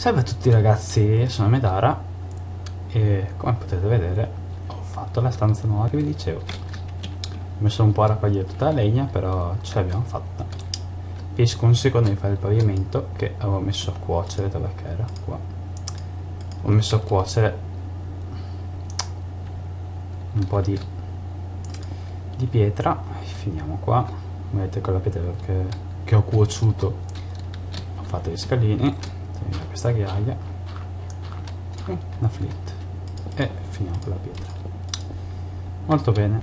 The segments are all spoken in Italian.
Salve a tutti ragazzi, sono Medara e come potete vedere ho fatto la stanza nuova che vi dicevo. Ho messo un po' a raccogliere tutta la legna, però ce l'abbiamo fatta. Esco un secondo di fare il pavimento che avevo messo a cuocere, che era? Qua. Ho messo a cuocere un po' di, di pietra, finiamo qua. Vedete con pietra che, che ho cuociuto, ho fatto gli scalini questa ghiaia. E una flit. E finiamo con la pietra. Molto bene.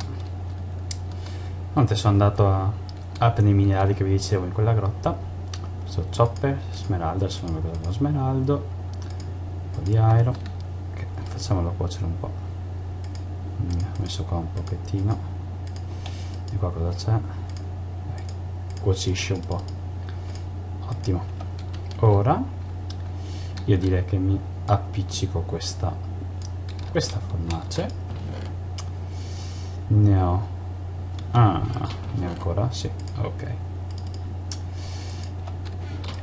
Notte sono andato a, a prendere i minerali che vi dicevo in quella grotta. Questo chopper, smeraldo, adesso non vedo lo smeraldo. Un po' di aero. Okay, facciamolo cuocere un po' ho messo qua un pochettino. Di qua cosa c'è? Cuocisce un po' ottimo. Ora io direi che mi appiccico questa questa fornace. Ne ho. Ah ne ho ancora? Sì ok.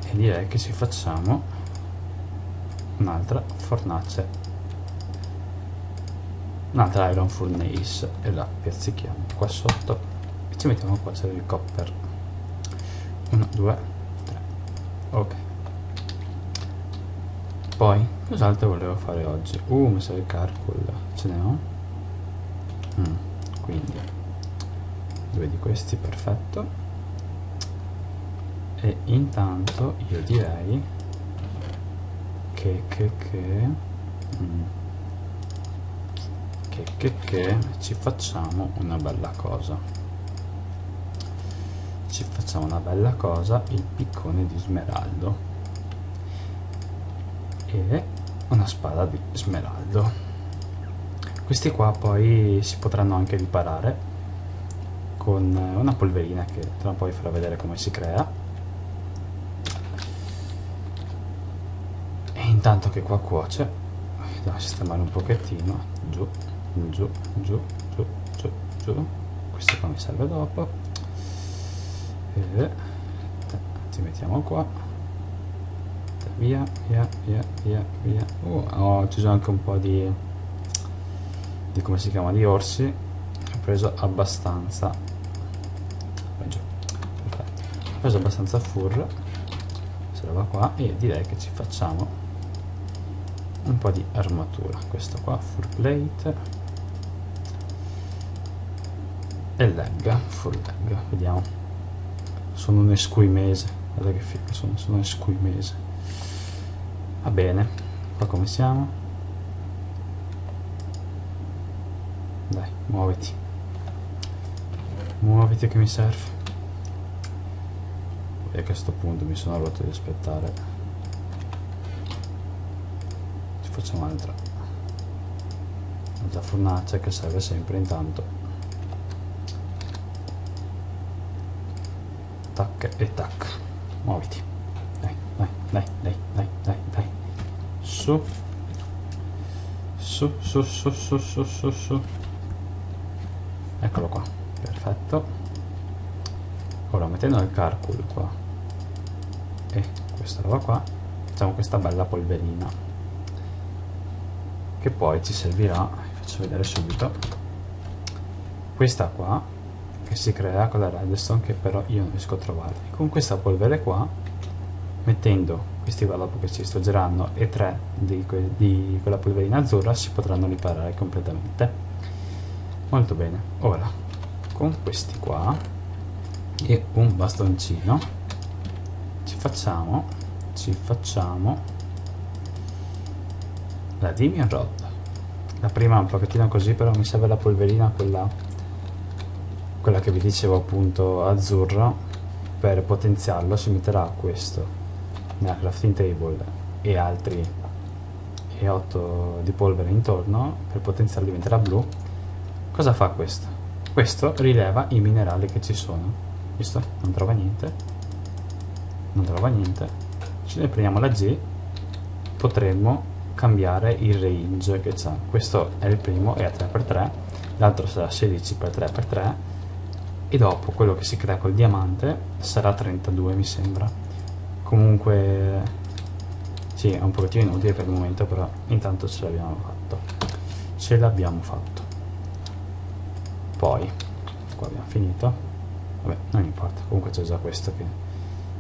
E direi che ci facciamo un'altra fornace. Un'altra iron furnace e la piazzichiamo qua sotto. E ci mettiamo qua c'è il copper. 1 2 3 ok poi, cos'altro volevo fare oggi? Uh, mi il carcul. Ce ne ho? Mm, quindi, due di questi, perfetto. E intanto io direi che, che, che, mm, che, che, che, ci facciamo una bella cosa. Ci facciamo una bella cosa, il piccone di smeraldo e una spada di smeraldo. Questi qua poi si potranno anche riparare con una polverina che tra un po' vi farò vedere come si crea. E intanto che qua cuoce devo sistemare un pochettino. Giù giù giù giù giù giù. Questo qua mi serve dopo. E ti mettiamo qua via, via, via, via, via. Uh, ho ucciso anche un po' di, di come si chiama, di orsi. Ho preso abbastanza. Perfetto. Ho preso abbastanza fur. Se va qua e direi che ci facciamo un po' di armatura. Questo qua, fur plate. E leg, full leg, vediamo. Sono un esquimese. Guarda che figo, sono, sono esquimese va bene. Qua come siamo? Dai muoviti. Muoviti che mi serve. E a questo punto mi sono rotto di aspettare. Ci facciamo un'altra. Un'altra fornace che serve sempre intanto. Tac e tac. Muoviti. Dai dai dai dai su. Su su su su su su su. Eccolo qua perfetto. Ora mettendo il carcul qua e questa roba qua facciamo questa bella polverina che poi ci servirà vi faccio vedere subito. Questa qua che si crea con la redstone che però io non riesco a trovare con questa polvere qua mettendo questi qua dopo che si distruggeranno e tre di, que di quella polverina azzurra si potranno riparare completamente. Molto bene. Ora con questi qua e un bastoncino ci facciamo ci facciamo la Dimion Rod. La prima un pochettino così però mi serve la polverina quella quella che vi dicevo appunto azzurro per potenziarlo si metterà questo nella crafting table e altri e 8 di polvere intorno per potenziarlo diventerà blu cosa fa questo? questo rileva i minerali che ci sono. Visto? non trova niente. Non trova niente. Ce ne prendiamo la G. Potremmo cambiare il range che c'ha. Questo è il primo è a 3x3 l'altro sarà 16x3x3 e dopo quello che si crea col diamante sarà 32 mi sembra comunque Sì, è un pochettino inutile per il momento, però intanto ce l'abbiamo fatto. Ce l'abbiamo fatto. Poi, qua abbiamo finito. Vabbè, non importa, comunque c'è già questo che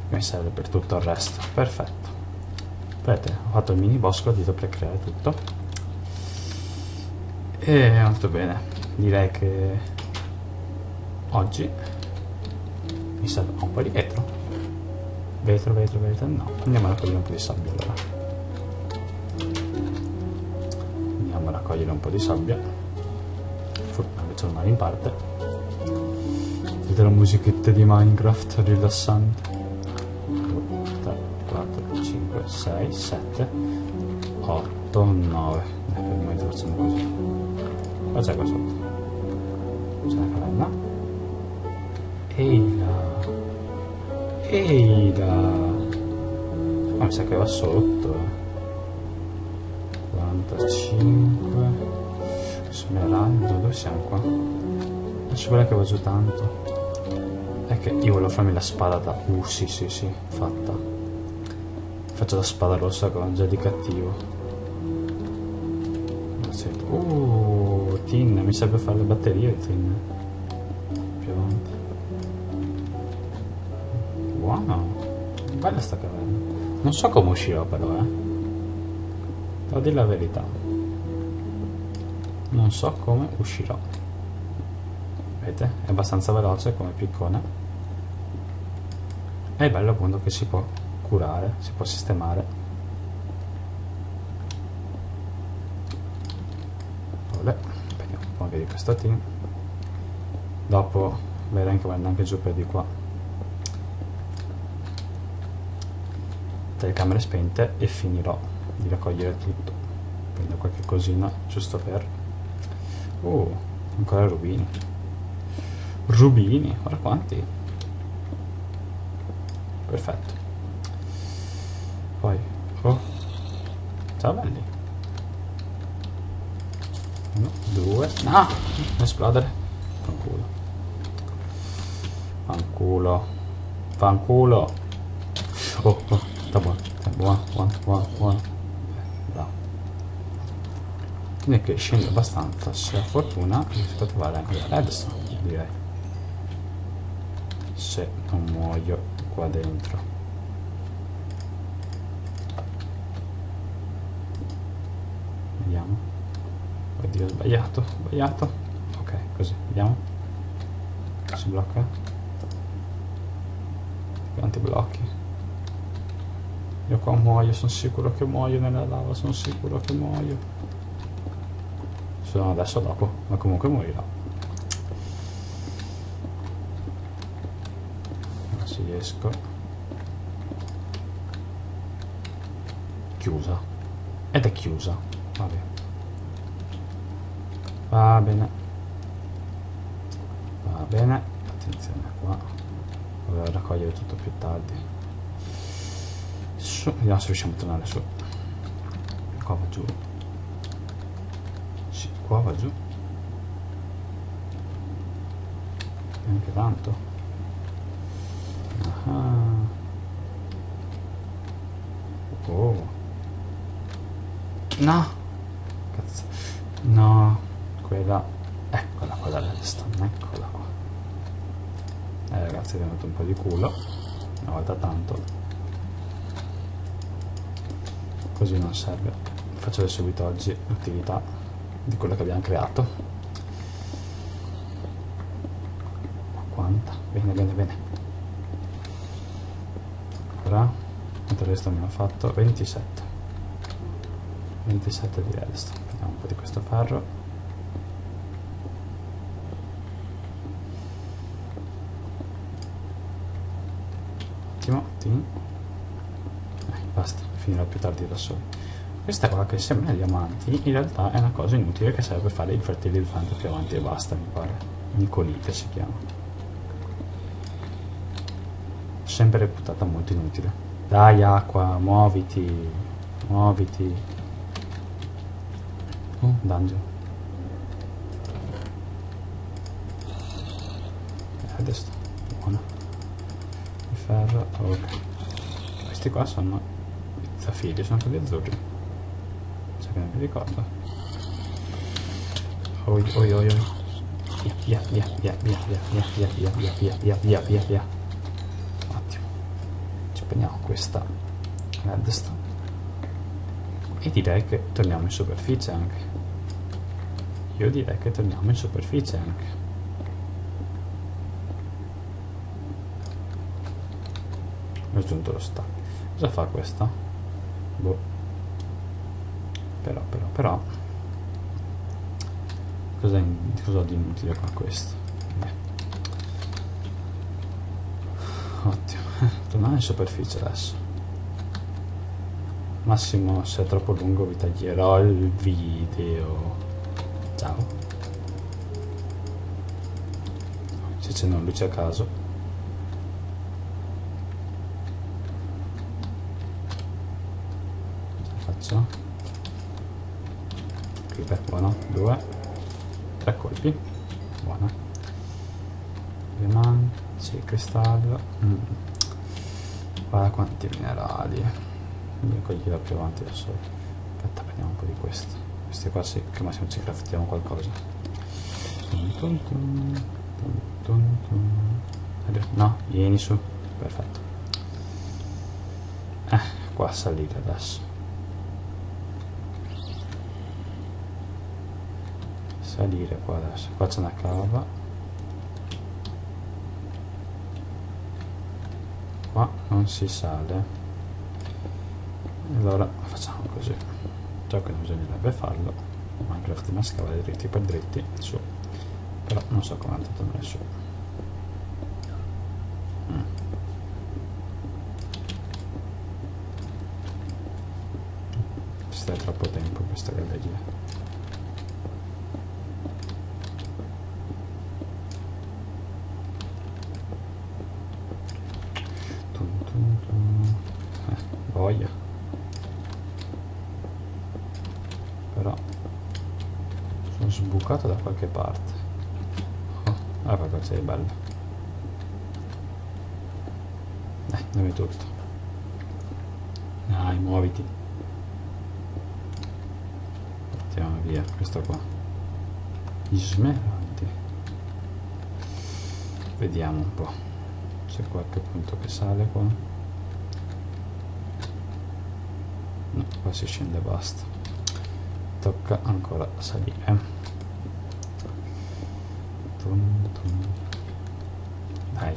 mi serve per tutto il resto. Perfetto. Vedete, ho fatto il mini bosco dito per creare tutto. E molto bene. Direi che oggi mi serve un po' di vetro. Vetro, vetro, vetro, no. Andiamo a raccogliere un po' di sabbia allora. Andiamo a raccogliere un po' di sabbia. Fortuna che c'è il mare in parte. Vedete la musichetta di Minecraft rilassante. 3, 4, 5, 6, 7, 8, 9. Per il momento facciamo così. Cosa c'è qua sotto? C'è la caverna. Ehi là. Ehi là. Ma mi sa che va sotto. 45. Smeraldo, dove siamo qua? Non ci vuole che va giù tanto. È che io volevo farmi la spada da... Uh, sì, sì, sì, fatta. Faccio la spada rossa con già di cattivo. Uh, tin, mi serve fare le batterie, tin. Bella sta caverna. Non so come uscirò però, eh. Devo dire la verità. Non so come uscirò. Vedete? È abbastanza veloce come piccone. È bello appunto che si può curare, si può sistemare. Vabbè, vediamo un po' anche di questo team. Dopo vedremo che vado anche giù per di qua. Telecamere spente e finirò di raccogliere tutto. Prendo qualche cosina giusto per... Uh, ancora rubini. Rubini, guarda quanti. Perfetto. Poi, oh, ciao belli. Uno, due, no, non esplodere. Fanculo. Fanculo. Fanculo. Oh, oh, sta buono. Sta buono, buono, buono, buono. Bravo. Quindi che scende abbastanza, se ho fortuna riesco a trovare anche la redstone, direi. Se non muoio qua dentro. Vediamo. Oddio, ho sbagliato, ho sbagliato. Ok, così, vediamo. Si blocca. Quanti blocchi? Io qua muoio, sono sicuro che muoio nella lava, sono sicuro che muoio. Se no adesso dopo, ma comunque morirò. Non si riesco. Chiusa. Ed è chiusa. Vabbè. Va bene. Va bene. Attenzione qua. Volevo raccogliere tutto più tardi. Su, vediamo se riusciamo a tornare su. Qua va giù. Sì, qua va giù. Neanche tanto. Ah. Oh. No. Cazzo. No. Quella. Eccola qua dalla redstone. Eccola qua. Eh ragazzi è venuto un po' di culo. Una volta tanto. Così non serve. Faccio vedere subito oggi l'utilità di quello che abbiamo creato. 50. Bene, bene, bene. Ora, quanto resto abbiamo fatto? 27. 27 di redstone. Vediamo un po' di questo ferro. Ottimo, finirò più tardi da solo. Questa qua che sembra diamanti, in realtà è una cosa inutile che serve per fare il fertilizzante più avanti e basta, mi pare. Nicolite si chiama. Sempre reputata molto inutile. Dai acqua, muoviti, muoviti. Oh, dungeon. Eh, adesso, buona. Il ferro, ok. Questi qua sono Zafiri sono quelli azzurri. Sai che non mi ricordo. Oi oi oi oi. Via, via, via, via, via, via, via, via, via, via, via, via, via, via. Ottimo. Ci prendiamo questa redstone. E direi che torniamo in superficie anche. Io direi che torniamo in superficie anche. Ho aggiunto lo stack. Cosa fa questa? Boh. Però, però, però. Cosa, ho di inutile qua questo? Beh. Ottimo. Tornare in superficie adesso. Massimo, se è troppo lungo vi taglierò il video. Ciao. Se c'è una luce a caso. faccio qui buono due tre colpi buona rimane sì cristallo mm. guarda quanti minerali io coglierò più avanti da solo. Aspetta prendiamo un po' di questo questi qua sì che massimo ci craftiamo qualcosa. Tum tum tum no vieni su. Perfetto. Eh qua salire adesso. Salire qua adesso. Qua c'è una cava qua non si sale. Allora facciamo così. Ciò che non bisognerebbe farlo minecraft ma scava dritti per dritti su. Però non so come è andato a su mm. stai troppo tempo in questa galleria voglia. Però sono sbucato da qualche parte. Ah guarda sei bello dai dammi tutto. Dai muoviti. Mettiamo via questo qua. Gli smeraldi. Vediamo un po' c'è qualche punto che sale qua no, qua si scende basta tocca ancora salire tum, tum. dai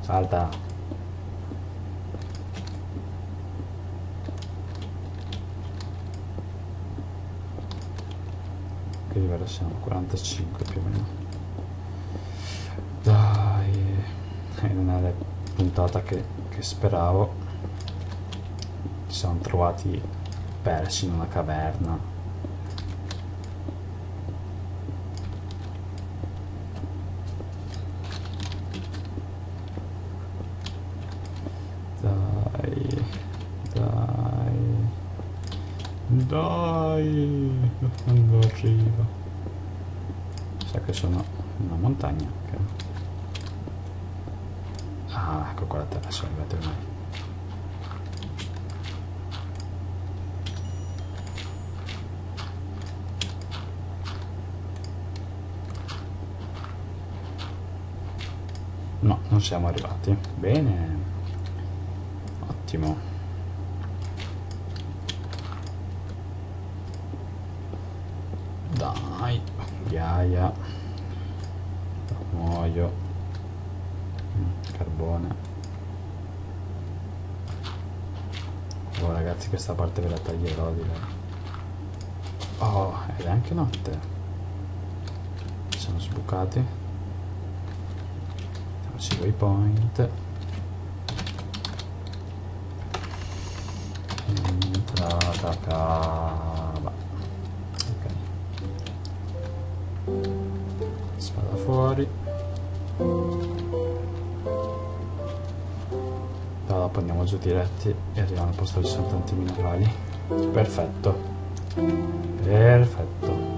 salta che livello siamo? 45 più o meno dai non è la puntata che, che speravo. Ci siamo trovati persi in una caverna. Dai dai. Dai quando arriva sa che sono una montagna okay. Ecco qua la terra sono arrivati ormai No, non siamo arrivati. Bene. Ottimo. Dai, ghiaia. Muoio. Mm, carbone. Oh ragazzi, questa parte ve la taglierò direi. Oh, ed è anche notte. Siamo sbucati facci waypoint entrata cava ok dopo andiamo giù diretti e arriviamo al posto dove ci sono tanti minerali perfetto. Perfetto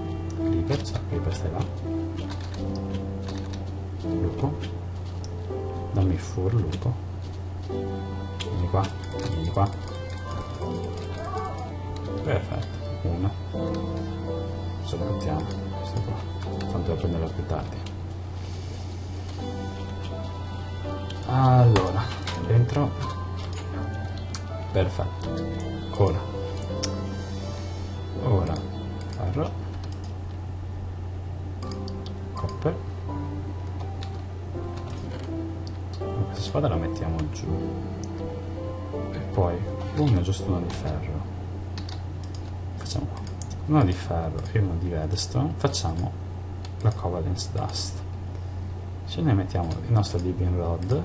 creeper, c'è creeper stai là. Lupo. Dammi il furlupo. Vieni qua, vieni qua. perfetto. Una sopportiamo questo qua. Tanto da prenderla più tardi. Allora dentro perfetto. Ora. Ora. Farò copper questa spada la mettiamo giù. E poi una giusto una di ferro. Facciamo qua. Una di ferro e una di redstone. Facciamo la covalence dust. Ce ne mettiamo il nostro living rod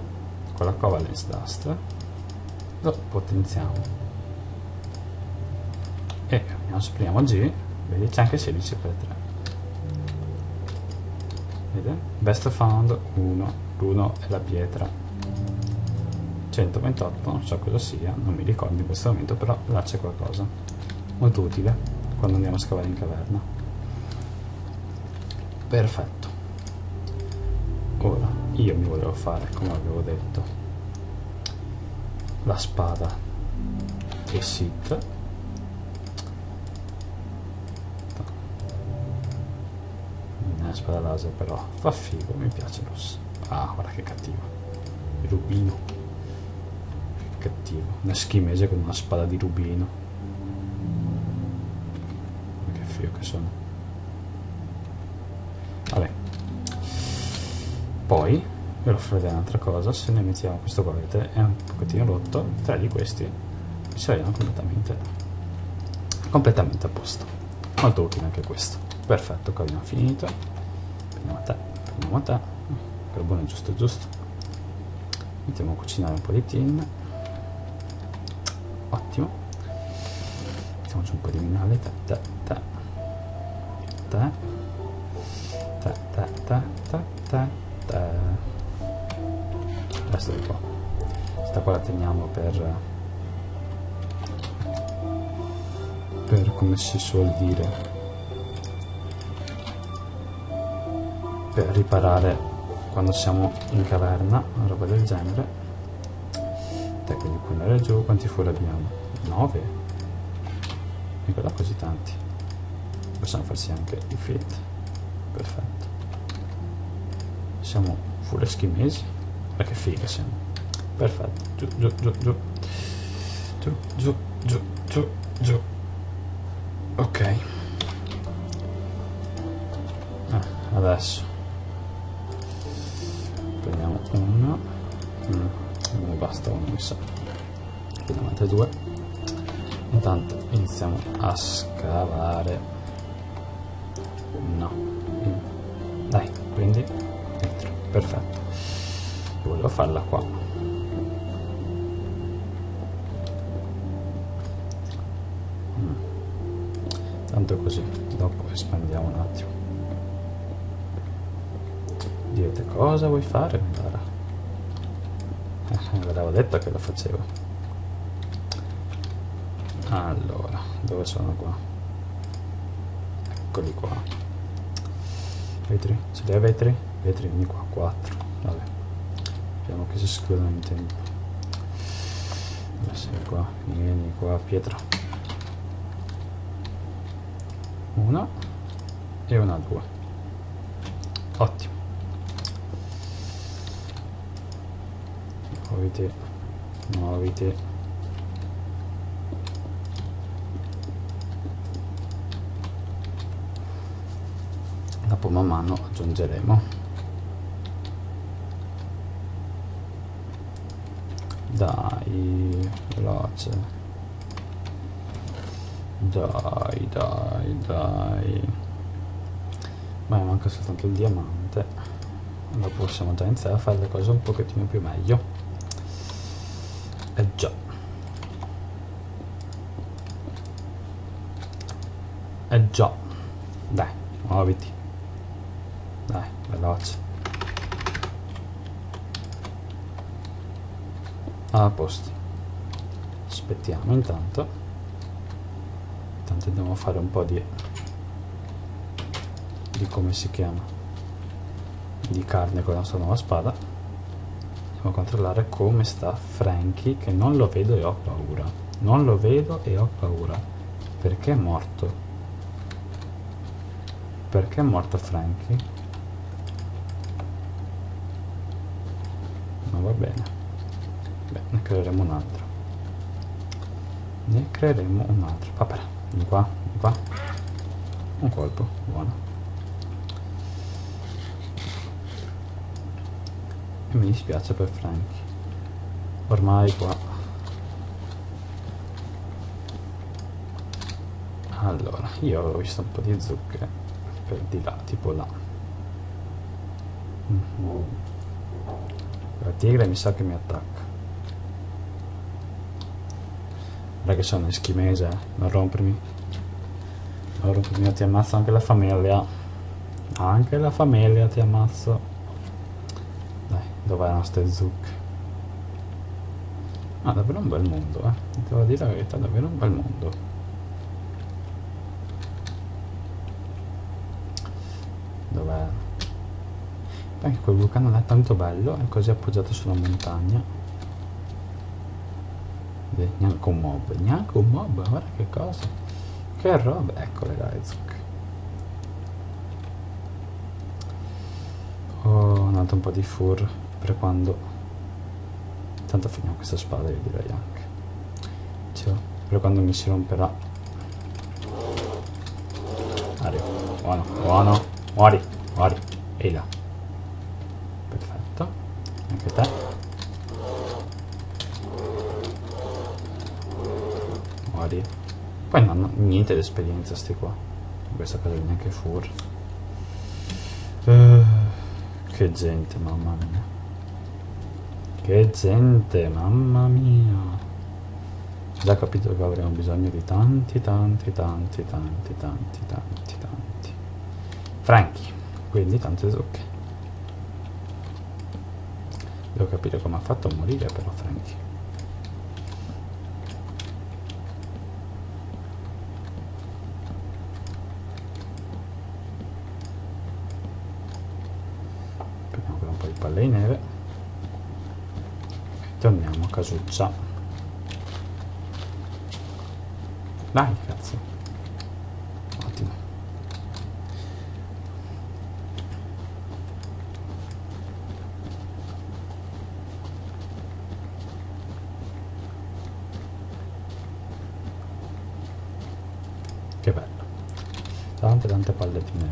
con la covalence dust lo potenziamo. E esprimiamo G vedi c'è anche 16 per 3 vede? best found 1 l'1 è la pietra. 128 non so cosa sia non mi ricordo in questo momento però là c'è qualcosa. Molto utile quando andiamo a scavare in caverna. Perfetto. Ora io mi volevo fare come avevo detto la spada. E sit. È spada laser però. Fa figo mi piace rossa ah guarda che cattivo. Rubino. Che cattivo. Una schimese con una spada di rubino. Che figo che sono. Vabbè. Poi ve lo farò vedere un'altra cosa se ne mettiamo questo qua vedete? È un pochettino rotto tre di questi. Saranno completamente completamente a posto. Molto utile anche questo. Perfetto qua abbiamo finito prendiamo a te prendiamo a te. Carbone giusto giusto. Mettiamo a cucinare un po' di tin. Ottimo. Mettiamo giù un po' di minerali te te te. Te te te te te te questo è qua. Questa qua la teniamo per per come si suol dire per riparare quando siamo in caverna una roba del genere. Te quindi puoi andare giù quanti fuori abbiamo? 9 mica da così tanti. Possiamo farsi anche i fit perfetto. Siamo full eschimesi perché finisce. Perfetto. Giù, giù, giù, giù. Giù, giù, giù, giù, giù. Ok. Ah, adesso. Prendiamo uno. Mm, non mi basta uno, mi sa. Prendiamo altri due. Intanto iniziamo a scavare farla qua. Tanto così dopo espandiamo un attimo. Direte cosa vuoi fare Lara? Eh, ve l'avevo detto che lo facevo. Allora dove sono qua? Eccoli qua. Vetri ce li hai vetri? vetri vieni qua 4 vabbè vediamo che si escludono in tempo. Adesso qua vieni qua pietra una e una due. Ottimo. Muoviti muoviti dopo man mano aggiungeremo Dai, veloce. Dai, dai, dai. Ma manca soltanto il diamante. Allora possiamo già iniziare a fare le cose un pochettino più meglio. Eh già. Eh già. Dai, muoviti. Dai, veloce. A posto aspettiamo intanto intanto a fare un po' di di come si chiama di carne con la nostra nuova spada andiamo a controllare come sta Frankie che non lo vedo e ho paura Non lo vedo e ho paura. Perché è morto? Perché è morto Frankie? Ma va bene. Beh, ne creeremo un altro. Ne creeremo un altro. Vabbè, di qua, di qua. Un colpo, buono. E mi dispiace per Frankie. Ormai qua. Allora, io ho visto un po' di zucche per di là, tipo là. Mm. La tigre mi sa che mi attacca. Guarda che sono eschimese, eh? non rompermi. Non rompermi, ti ammazzo anche la famiglia. Anche la famiglia ti ammazzo. Dai, dov'è la nostra zucche? Ah, davvero un bel mondo, eh. Devo dire la verità, davvero un bel mondo. Dov'è? Anche quel vulcano è tanto bello, è così appoggiato sulla montagna. Vedi, neanche un mob, neanche un mob, guarda che cosa. Che roba, eccole zucche. Oh, un altro un po' di fur per quando Tanto finiamo questa spada io direi anche. Cioè, per quando mi si romperà. Arrivo. Buono, buono. Muori, muori. Ehi là. Perfetto. Anche te. Muori. Poi non hanno niente di esperienza sti qua. Questa cosa neanche fur. Uh, che gente, mamma mia. Che gente, mamma mia. Già capito che avremo bisogno di tanti, tanti, tanti, tanti, tanti, tanti, tanti. Franchi, quindi tante zucche. Devo capire come ha fatto a morire però Franchi. Prendiamo un po' di palle di neve torniamo a casuccia. Dai cazzo ottimo. Che bello. Tante tante palle di neve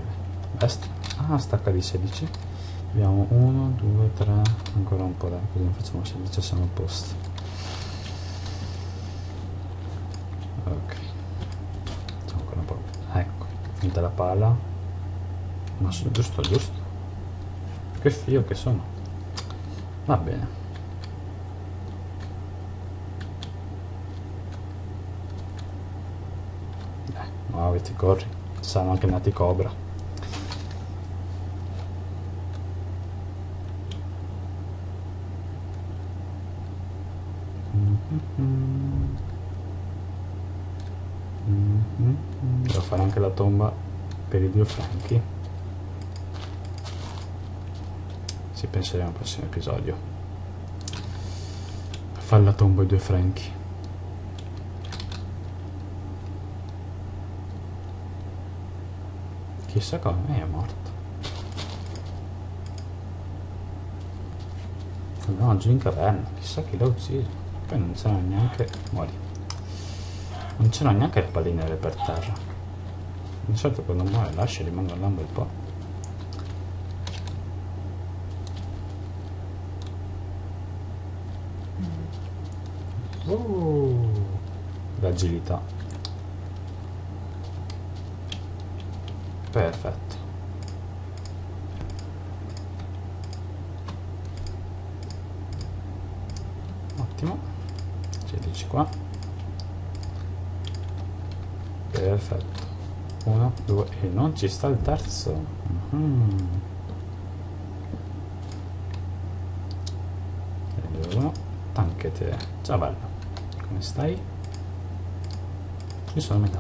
best. Ah stacca di 16 abbiamo 1 2 3 ancora un po' dai così facciamo 16 siamo a posto. Ok. Facciamo ancora un po' ecco finita la pala ma sono giusto giusto? Che fio che sono. Va bene. Dai muoviti corri. Saranno anche nati cobra Devo fare anche la tomba per i due franchi. Si penseremo al prossimo episodio. A fare la tomba ai due franchi. Chissà come è morto. No, giù in caverna, chissà chi l'ha ucciso. Poi non c'era neanche... muori. Non c'era neanche le palline per terra. Di solito quando muore lascia rimangono là un bel po'. Uh, l'agilità. Perfetto. Ottimo. 16 qua. Perfetto. 1 2 e non ci sta il terzo. Mm -hmm. 1 anche te. Ciao bello. Come stai? ci sono gli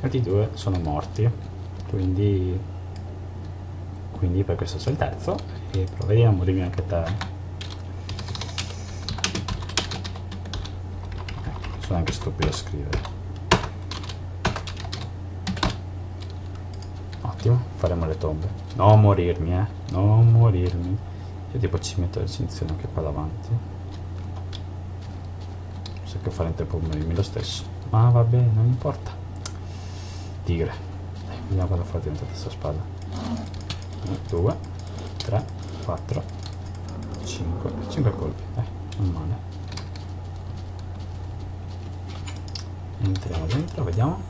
altri due sono morti. Quindi quindi per questo c'è il terzo. E proviamo morirmi anche te sono anche stupido a scrivere. Ottimo faremo le tombe. Non morirmi eh. Non morirmi. E tipo ci metto la recinzione anche qua davanti. So che fare in tempo morirmi lo stesso. Ma va bene non importa. Tigre. Dai, vediamo cosa fa diventare questa spada. 2 3 4 5 5 colpi dai non male entriamo dentro vediamo.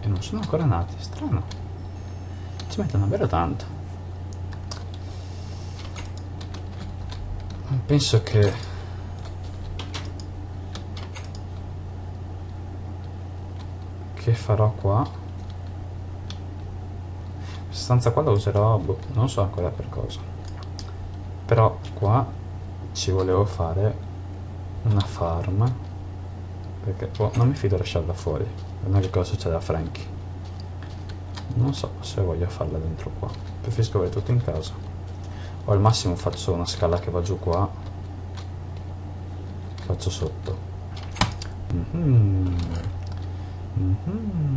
E non sono ancora nati strano. Ci mettono davvero tanto. Penso che che farò qua? Questa stanza qua la userò boh, non so ancora per cosa. Però qua ci volevo fare una farm perché oh, non mi fido a lasciarla fuori. Non che cosa succede a Frankie. Non so se voglio farla dentro qua. Preferisco avere tutto in casa. O al massimo faccio una scala che va giù qua. Faccio sotto. Mm -hmm. Mm -hmm.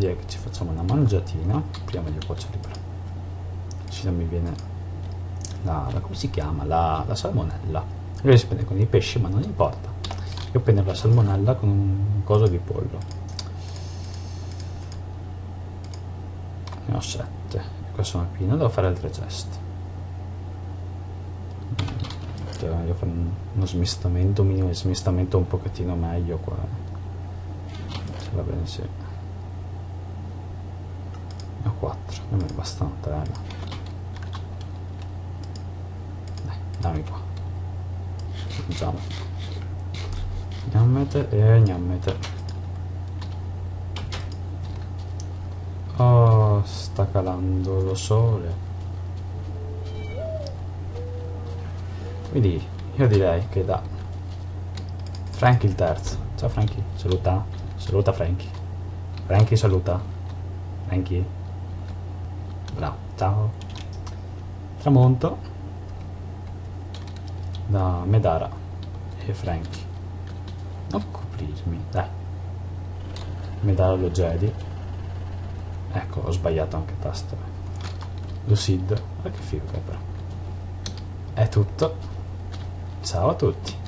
direi che ci facciamo una mangiatina prima di cuocere però se non mi viene la, la, come si chiama? La, la salmonella lui si prende con i pesci ma non importa. Io prendo la salmonella con un coso di pollo. Ne ho 7 qua sono pieno devo fare altre ceste cioè, voglio fare uno smistamento minimo smistamento un pochettino meglio qua. Ce va bene sì. Ne ho 4 non è abbastanza eh. dai dammi qua diciamo. Gnammete e gnammete oh sta calando lo sole. Quindi io direi che da Frankie il terzo. Ciao Frankie. Saluta. Saluta Frankie. Frankie saluta. Frankie. Bravo ciao. Tramonto. Da Medara e Frankie non coprirmi dai. Medara lo Jedi. Ecco ho sbagliato anche tasto. Lucid ma che figo che però è tutto. Ciao a tutti